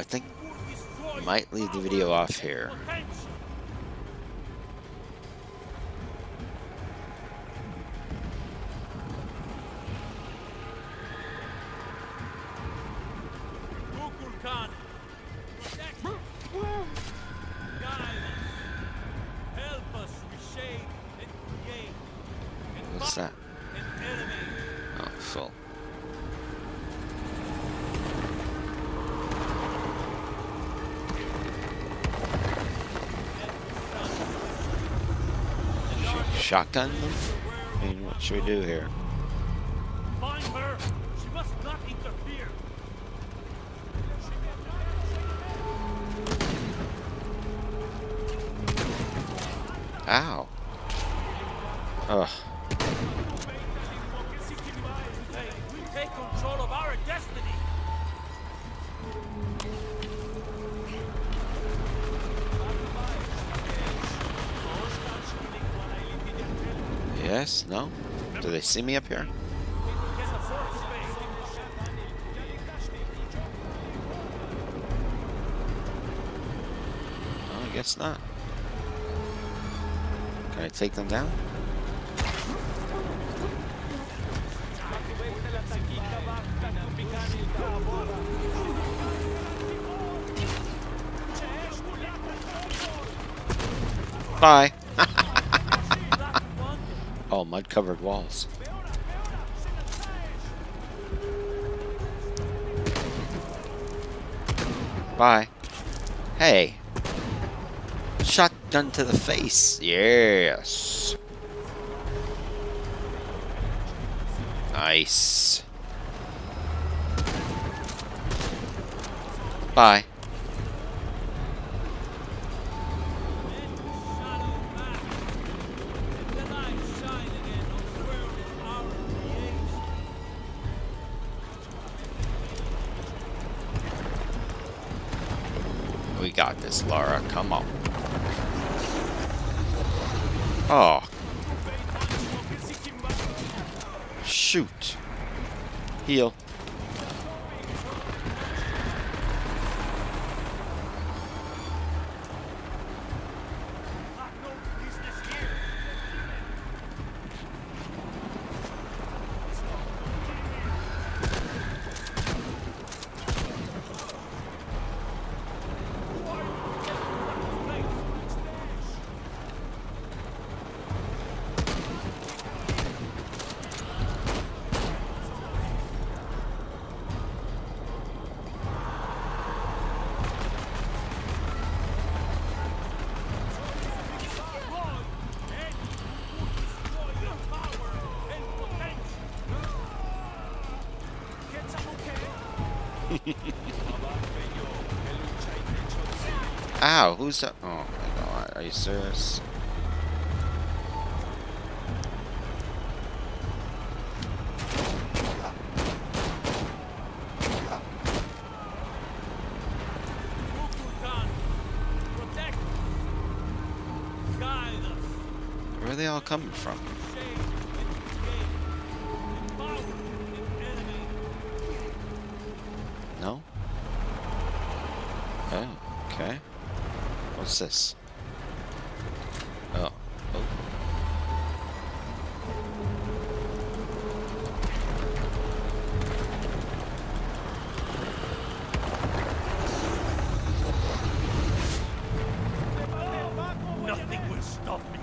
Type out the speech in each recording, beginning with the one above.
I think I might leave the video off here. Shotgun them? I mean, what should we do here? Yes? No? Do they see me up here? I guess not. Can I take them down? Bye. Mud-covered walls. Bye. Hey. Shotgun to the face. Yes. Nice. Bye. This, Laura. Come on. Oh. Shoot. Heal. Ow, who's that? Oh my god, are you serious? Where are they all coming from? This? Oh. Oh. Nothing will stop me.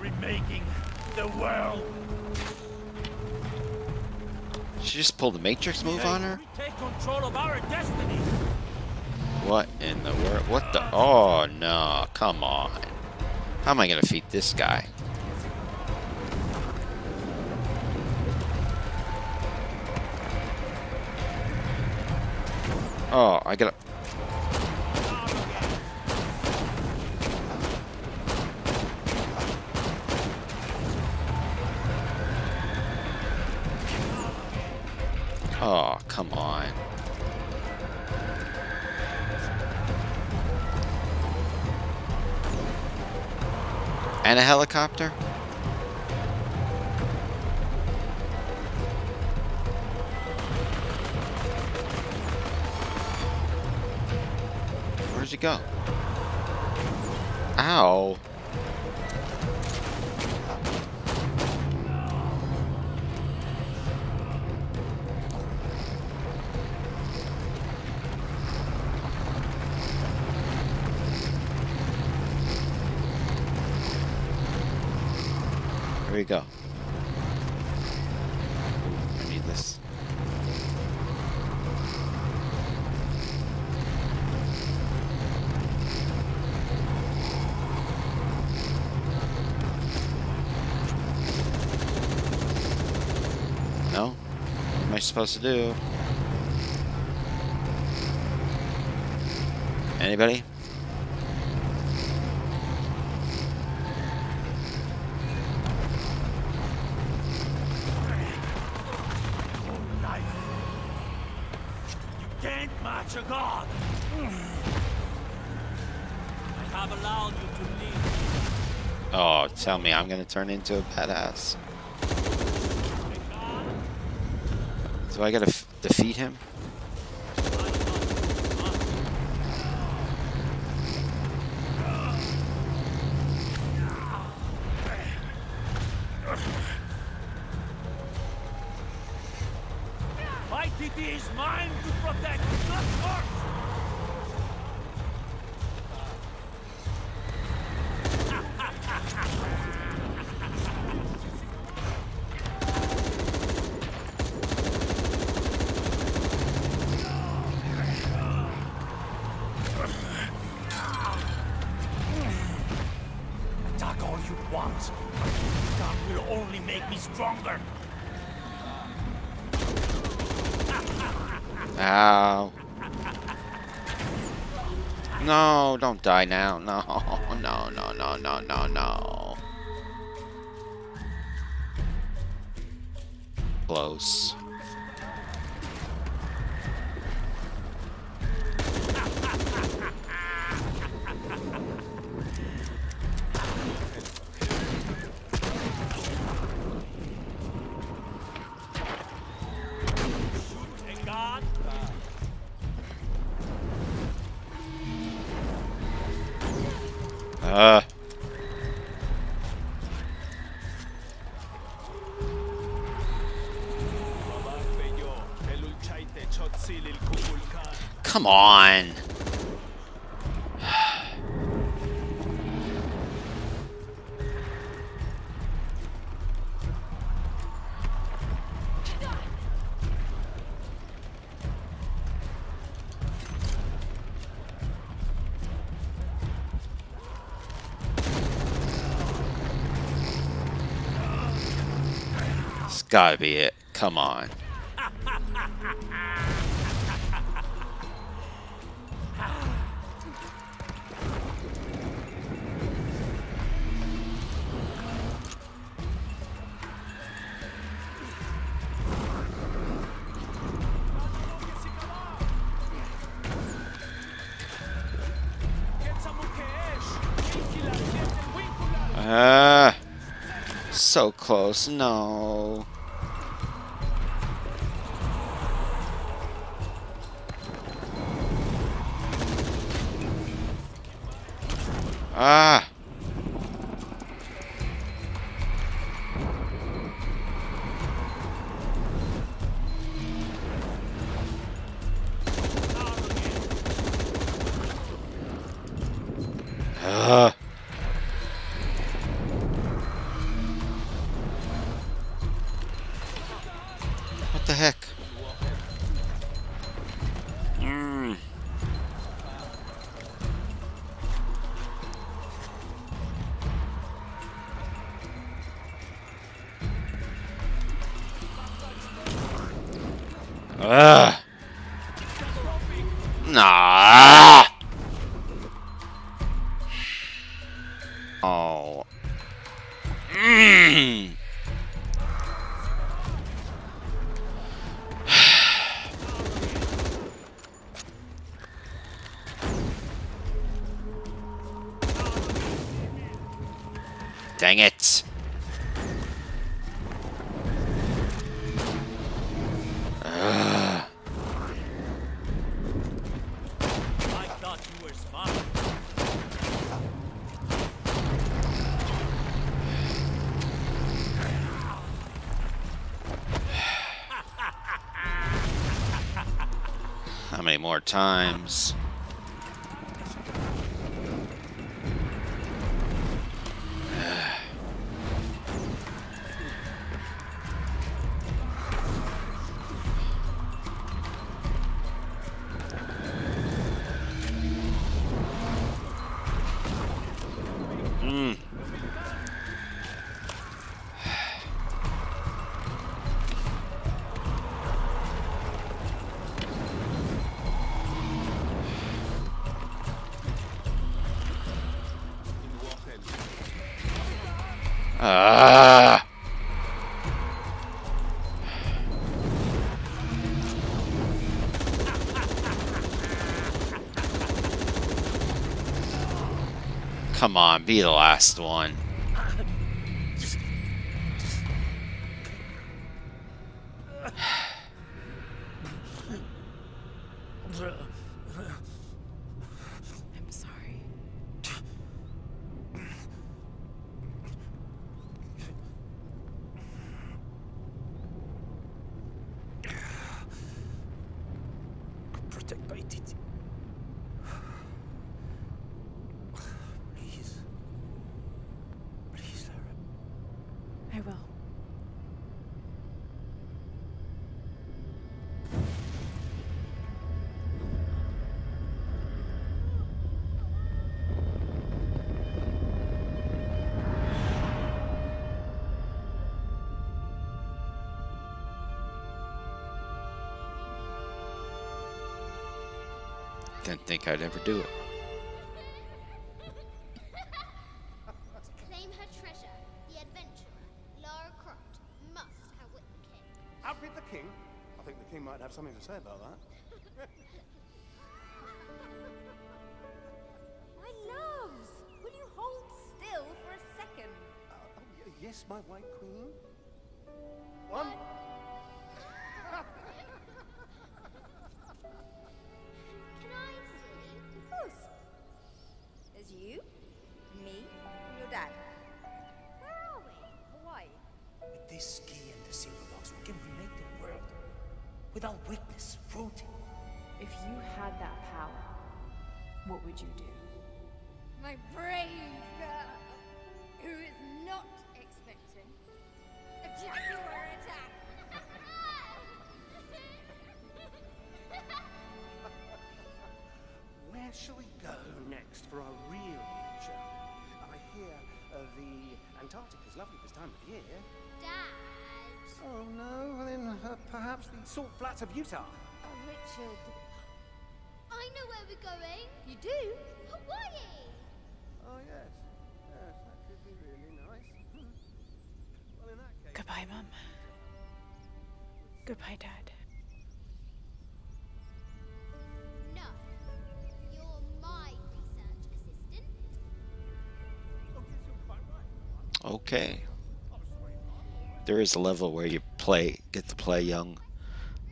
Remaking the world. She just pulled the Matrix move on her? We take control of our destiny. What in the world? What the? Oh, no. Come on. How am I going to defeat this guy? Oh, I gotta... And a helicopter? Where'd you go? Ow. I supposed to do? Anybody? You can't match a god. I have allowed you to leave. Oh, tell me I'm gonna turn into a badass. A god. Do I gotta defeat him? Stronger. Ow. No, don't die now. No, no, no, no, no, no, no. Close. Uh. Come on. Gotta be it. Come on. Ah, so close. No. Ah. Ah. What the heck? Dang it! Ugh. How many more times? Come on, be the last one. Didn't think I'd ever do it. To claim her treasure, the adventurer, Lara Croft, must outwit the king. Outwit the king? I think the king might have something to say about that. My loves, will you hold still for a second? Uh, oh, yes, my white queen. Without weakness, cruelty. If you had that power, what would you do? My brave girl, who is not expecting a jaguar attack. Where shall we go next for our real adventure? I hear uh, the Antarctic is lovely this time of year. Salt flats of Utah. Oh, Richard. I know where we're going. You do? Hawaii. Oh yes, yes, that could be really nice. Hmm. well, in that case. Goodbye, Mom. Goodbye, Dad. No. You're my research assistant. Oh, yes, you're quite right. Okay. There is a level where you play, get to play young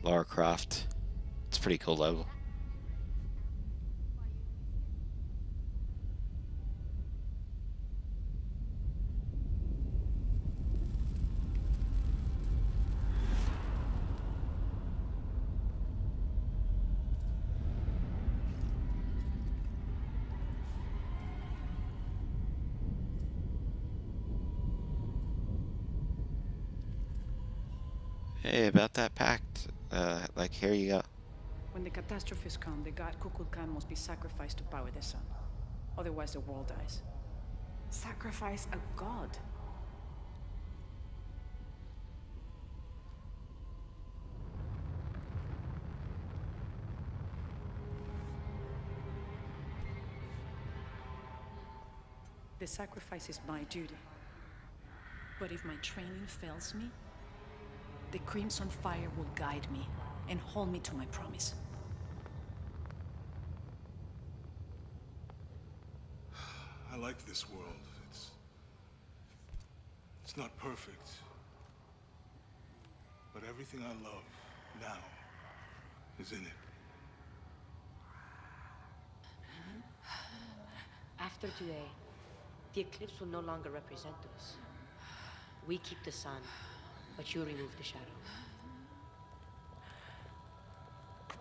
Lara Croft. It's a pretty cool level. Hey, about that pact, uh, like here you go. When the catastrophes come, the god Kukulkan must be sacrificed to power the sun. Otherwise, the world dies. Sacrifice a god? The sacrifice is my duty. But if my training fails me, the Crimson Fire will guide me and hold me to my promise. I like this world. It's. It's not perfect. But everything I love now is in it. After today, the eclipse will no longer represent us. We keep the sun, but you remove the shadow.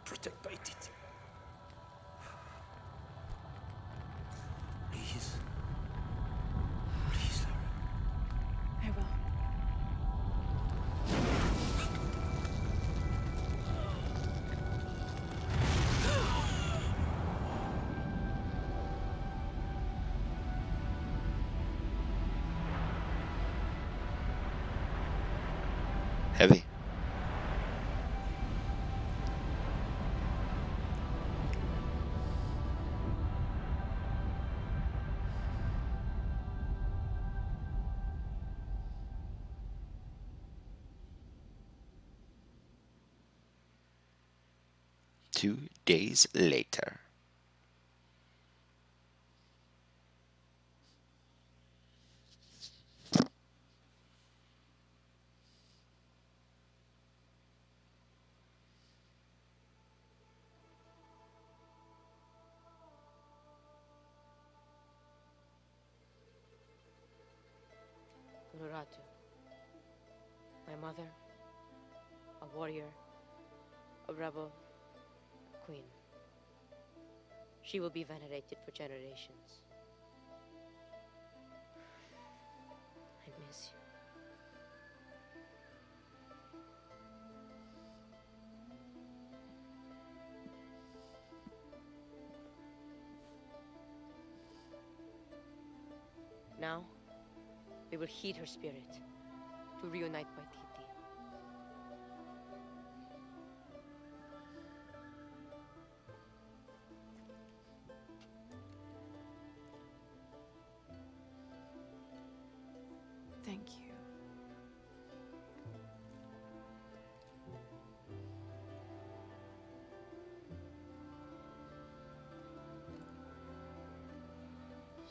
Protect Paititi. Days later. Unuratu. My mother, a warrior, a rebel, She will be venerated for generations. I miss you. Now, we will heed her spirit to reunite Paititi.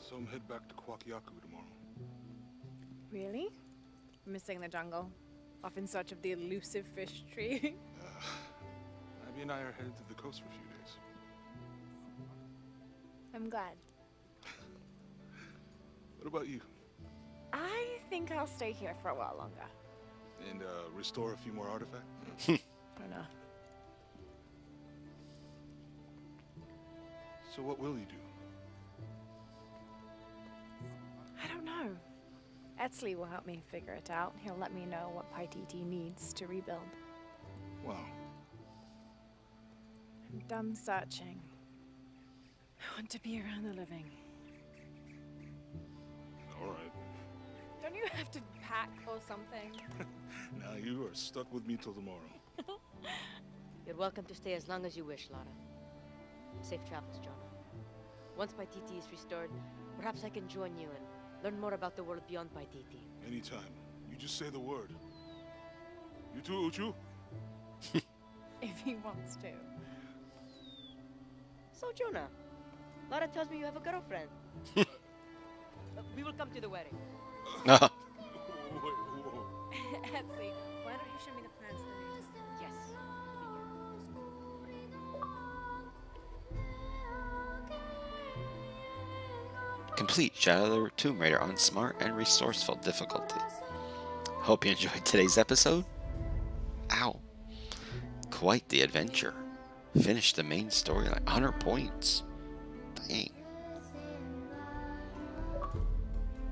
So I'm head back to Kuwaq Yaku tomorrow. Really? Missing the jungle? Off in search of the elusive fish tree? Abby and I are headed to the coast for a few days. I'm glad. What about you? I think I'll stay here for a while longer. And uh, restore a few more artifacts? I don't know. So what will you do? Etzli will help me figure it out. He'll let me know what Paititi needs to rebuild. Wow. I'm done searching. I want to be around the living. All right. Don't you have to pack or something? Now you are stuck with me till tomorrow. You're welcome to stay as long as you wish, Lara. Safe travels, Jonah. Once Paititi is restored, perhaps I can join you and learn more about the world beyond Paititi. Anytime. You just say the word. You too, Uchu? if he wants to. So, Jonah, Lara tells me you have a girlfriend. Uh, we will come to the wedding. Wait, whoa. Why don't you show me the plans Complete Shadow the Tomb Raider on Smart and Resourceful difficulty. Hope you enjoyed today's episode. Ow. Quite the adventure. Finished the main story like 100 points. Dang.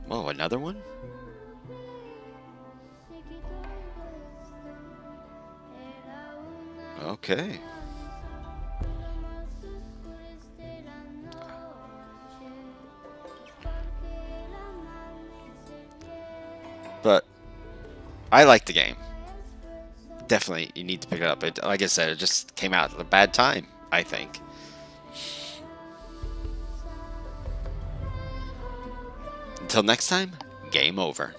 Whoa, another one? Okay. I like the game. Definitely, you need to pick it up. It, like I said, it just came out at a bad time, I think. Until next time, game over.